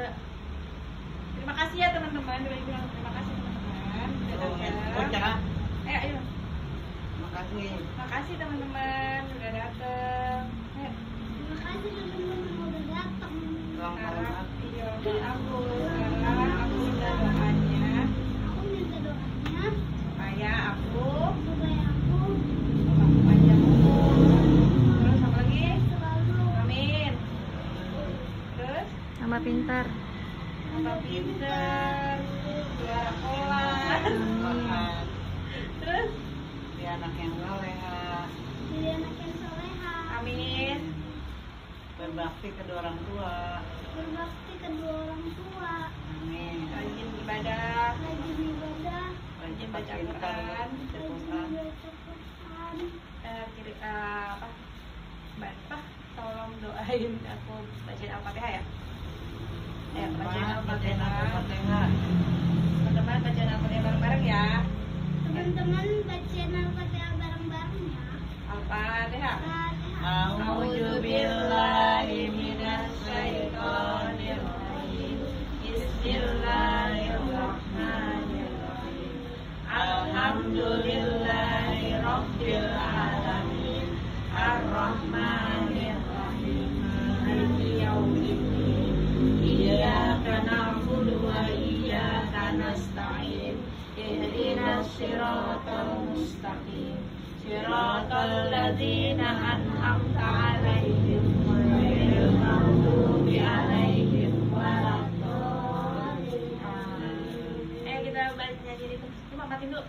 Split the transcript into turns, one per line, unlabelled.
Terima kasih ya teman-teman. Udah bilang terima kasih teman-teman. Udah
Oh,
datang.
Kocak.
Eh, ayo.
Makasih.
Terima kasih teman-teman udah datang. Ayo.
Terima kasih teman-teman udah datang.
Ulang tahun
Sekarang
aku.
iya, aku sekarang aku minta doanya
Aku minta doanya
supaya aku
supaya aku
panjang umur. Terus apa lagi?
selalu
Amin.
Sama pintar.
tambah pinter, juara kelas.
Selamat.
Terus
Di anak yang soleha.
jadi anak yang soleha,
amin.
Berbakti kedua orang tua.
berbakti kedua orang tua,
Amin.
Rajin ibadah,
rajin ibadah,
rajin baca
Pintar,
Quran.
baca
rajin
Quran.
baca Quran.
Eh, kiri eh, apa? Mbak apa? Tolong doain aku bacain Al-Fatihah ya. Eh, Bacain Al-Fatihah.
Al-Fatihah.
Teman-teman bacain Al-Fatihah bareng-bareng ya.
Teman-teman bacain Al-Fatihah bareng-bareng ya.
Al-Fatihah.
Al-Fatihah.
A'udzu billahi minasy syaithanir rajim. Bismillahirrahmanirrahim. Alhamdulillahi rabbil alamin. Arrahmanir Ihdinas siratal mustaqim. Siratal ladzina an'amta 'alaihim ghairil maghdubi 'alaihim waladdallin. Ayo kita balik nyanyi. Cuma matiin dulu.